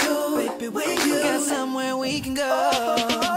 if baby, we you. got somewhere we can go. Oh, oh, oh,